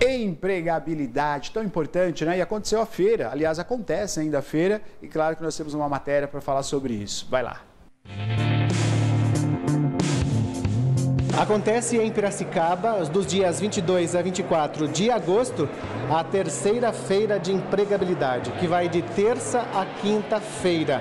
empregabilidade, tão importante, né? E aconteceu a feira, aliás, acontece ainda a feira, e claro que nós temos uma matéria para falar sobre isso. Vai lá. Acontece em Piracicaba, dos dias 22 a 24 de agosto, a terceira feira de empregabilidade, que vai de terça a quinta-feira,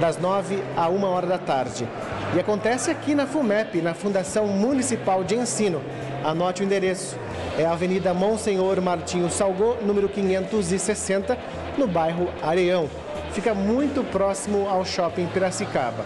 das 9 a 1 hora da tarde. E acontece aqui na FUMEP, na Fundação Municipal de Ensino. Anote o endereço. É a Avenida Monsenhor Martinho Salgô, número 560, no bairro Areão. Fica muito próximo ao Shopping Piracicaba.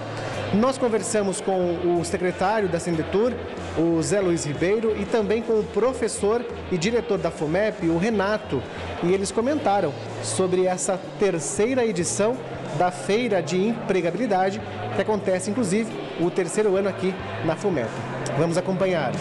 Nós conversamos com o secretário da Sendetur, o Zé Luiz Ribeiro, e também com o professor e diretor da FUMEP, o Renato, e eles comentaram sobre essa terceira edição da Feira de Empregabilidade, que acontece, inclusive, o terceiro ano aqui na FUMEP. Vamos acompanhar.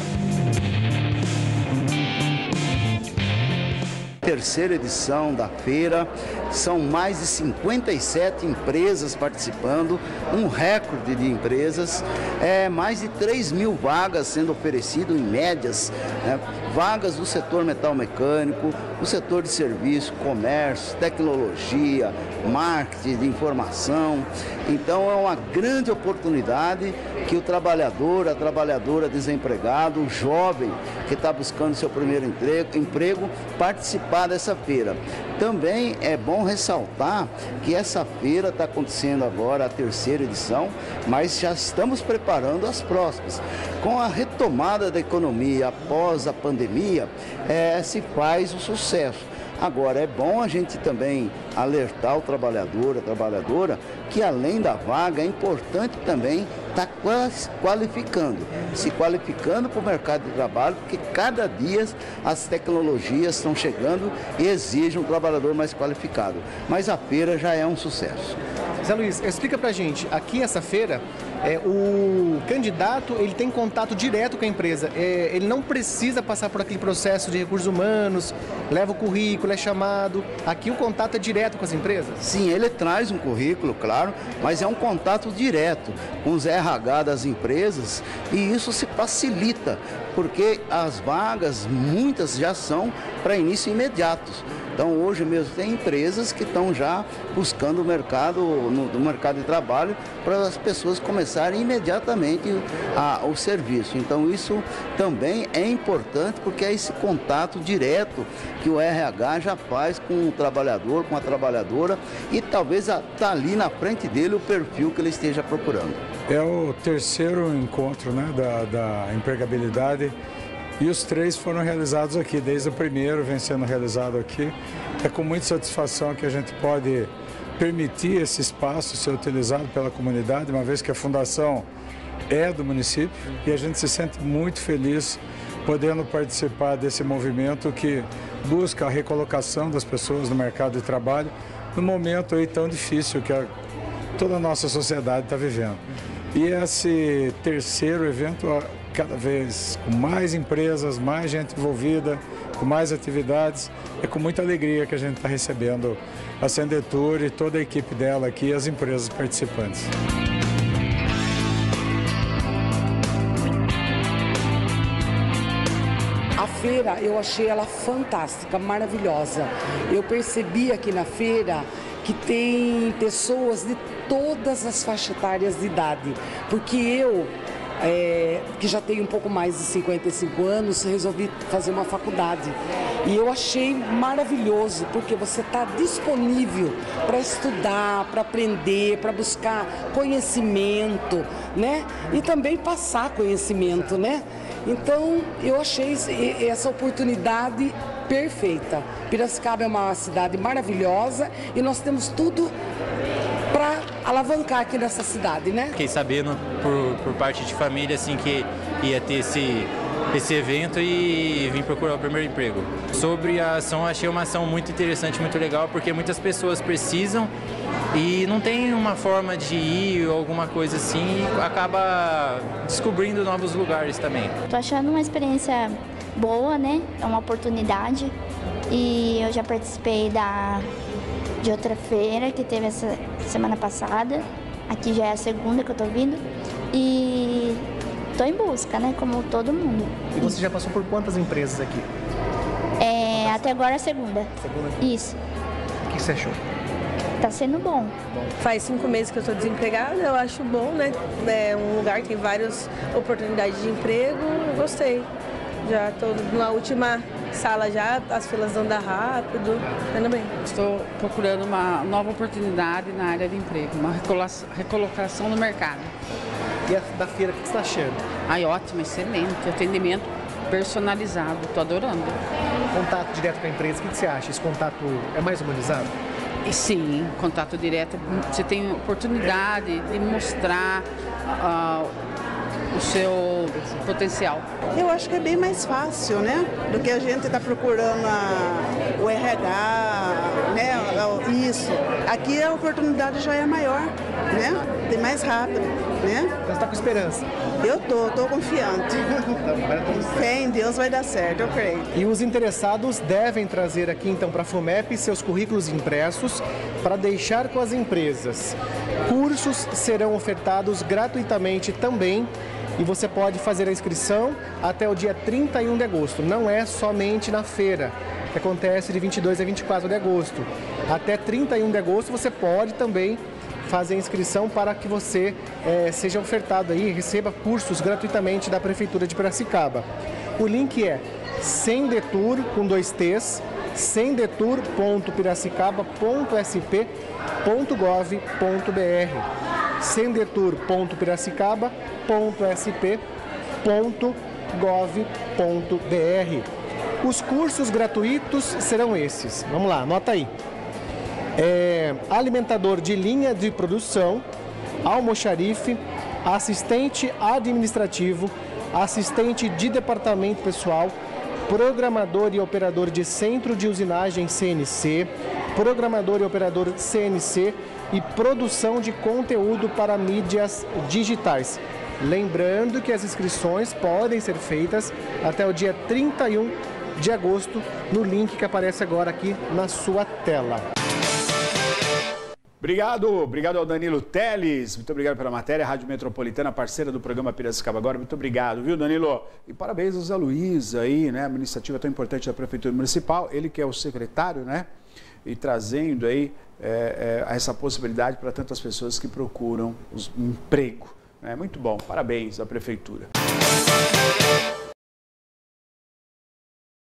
Terceira edição da feira. São mais de 57 empresas participando, um recorde de empresas, é, mais de 3 mil vagas sendo oferecidas em médias, né, vagas do setor metal mecânico, o setor de serviço, comércio, tecnologia, marketing de informação. Então é uma grande oportunidade que o trabalhador, a trabalhadora desempregado, o jovem que está buscando seu primeiro emprego, emprego participar dessa feira. Também é bom ressaltar que essa feira está acontecendo agora, a terceira edição, mas já estamos preparando as próximas. Com a retomada da economia após a pandemia, é, se faz o sucesso. Agora, é bom a gente também alertar o trabalhador, a trabalhadora, que além da vaga, é importante também estar tá qualificando, se qualificando para o mercado de trabalho, porque cada dia as tecnologias estão chegando e exigem um trabalhador mais qualificado. Mas a feira já é um sucesso. Zé Luiz, explica pra gente, aqui essa feira, é, o candidato ele tem contato direto com a empresa, é, ele não precisa passar por aquele processo de recursos humanos, leva o currículo, é chamado, aqui o contato é direto com as empresas? Sim, ele traz um currículo, claro, mas é um contato direto com os RH das empresas e isso se facilita, porque as vagas, muitas já são para início imediato. Então hoje mesmo tem empresas que estão já buscando o mercado, no, no mercado de trabalho para as pessoas começarem imediatamente a, o serviço. Então isso também é importante porque é esse contato direto que o RH já faz com o trabalhador, com a trabalhadora e talvez está ali na frente dele o perfil que ele esteja procurando. É o terceiro encontro né, da, da empregabilidade e os três foram realizados aqui, desde o primeiro vem sendo realizado aqui. É com muita satisfação que a gente pode permitir esse espaço ser utilizado pela comunidade, uma vez que a fundação é do município e a gente se sente muito feliz podendo participar desse movimento que busca a recolocação das pessoas no mercado de trabalho no momento aí tão difícil que a, toda a nossa sociedade está vivendo. E esse terceiro evento cada vez com mais empresas, mais gente envolvida, com mais atividades. É com muita alegria que a gente está recebendo a Sendetur e toda a equipe dela aqui e as empresas participantes. A feira eu achei ela fantástica, maravilhosa. Eu percebi aqui na feira que tem pessoas de todas as faixas etárias de idade, porque eu é, que já tenho um pouco mais de 55 anos, resolvi fazer uma faculdade. E eu achei maravilhoso, porque você está disponível para estudar, para aprender, para buscar conhecimento, né? E também passar conhecimento, né? Então, eu achei essa oportunidade perfeita. Piracicaba é uma cidade maravilhosa e nós temos tudo alavancar aqui nessa cidade, né? Fiquei sabendo por, por parte de família assim que ia ter esse esse evento e vim procurar o primeiro emprego. Sobre a ação, achei uma ação muito interessante, muito legal, porque muitas pessoas precisam e não tem uma forma de ir ou alguma coisa assim, e acaba descobrindo novos lugares também. Tô achando uma experiência boa, né? É uma oportunidade e eu já participei da de outra feira que teve essa semana passada. Aqui já é a segunda que eu tô vindo. E tô em busca, né? Como todo mundo. E você já passou por quantas empresas aqui? É, até agora é a segunda. Segunda? Isso. O que você achou? Tá sendo bom. Faz cinco meses que eu estou desempregada, eu acho bom, né? É um lugar que tem várias oportunidades de emprego, eu gostei. Já estou na última sala já, as filas andam rápido, indo bem. Estou procurando uma nova oportunidade na área de emprego, uma recolocação no mercado. E a da feira, o que você está achando? Ai, ótimo, excelente. Atendimento personalizado, estou adorando. Contato direto com a empresa, o que você acha? Esse contato é mais humanizado? E sim, contato direto, você tem oportunidade de mostrar uh, o seu potencial. Eu acho que é bem mais fácil, né? Do que a gente está procurando a, o RH, né? Isso. Aqui a oportunidade já é maior, né? Tem mais rápido, né? Você está com esperança? Eu tô, tô confiante. Fé em Deus vai dar certo, eu creio. E os interessados devem trazer aqui então para a FUMEP seus currículos impressos para deixar com as empresas. Cursos serão ofertados gratuitamente também e você pode fazer a inscrição até o dia 31 de agosto. Não é somente na feira, que acontece de 22 a 24 de agosto. Até 31 de agosto você pode também fazer a inscrição para que você é, seja ofertado aí, receba cursos gratuitamente da Prefeitura de Piracicaba. O link é sendetur, com dois T's, sendetur.piracicaba.sp.gov.br sendetur.piracicaba.sp.gov.br. Os cursos gratuitos serão esses. Vamos lá, anota aí. É, alimentador de linha de produção, almoxarife, assistente administrativo, assistente de departamento pessoal, programador e operador de centro de usinagem CNC, programador e operador CNC e produção de conteúdo para mídias digitais. Lembrando que as inscrições podem ser feitas até o dia 31 de agosto no link que aparece agora aqui na sua tela. Obrigado, obrigado ao Danilo Teles, muito obrigado pela matéria, Rádio Metropolitana, parceira do programa Piracicaba Agora, muito obrigado, viu Danilo? E parabéns ao Zé Luiz aí, né, a iniciativa tão importante da Prefeitura Municipal, ele que é o secretário, né, e trazendo aí é, é, essa possibilidade para tantas pessoas que procuram um emprego. É muito bom, parabéns à Prefeitura.